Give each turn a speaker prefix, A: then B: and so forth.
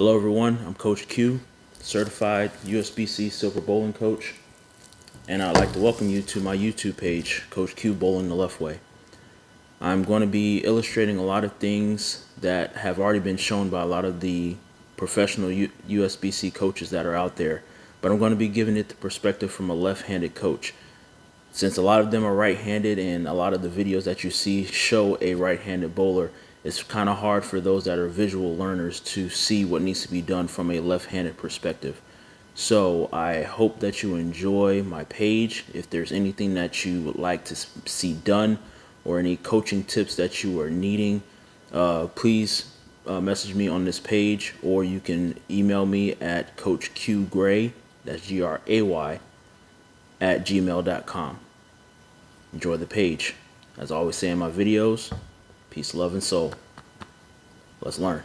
A: Hello everyone, I'm Coach Q, certified USBC Silver Bowling Coach, and I'd like to welcome you to my YouTube page, Coach Q Bowling the Left Way. I'm going to be illustrating a lot of things that have already been shown by a lot of the professional U USBC coaches that are out there, but I'm going to be giving it the perspective from a left-handed coach. Since a lot of them are right-handed and a lot of the videos that you see show a right-handed bowler, it's kind of hard for those that are visual learners to see what needs to be done from a left-handed perspective. So I hope that you enjoy my page. If there's anything that you would like to see done or any coaching tips that you are needing, uh, please uh, message me on this page or you can email me at Coach Q Gray, that's G-R-A-Y, at gmail.com. Enjoy the page. As I always say in my videos, Peace, love, and soul. Let's learn.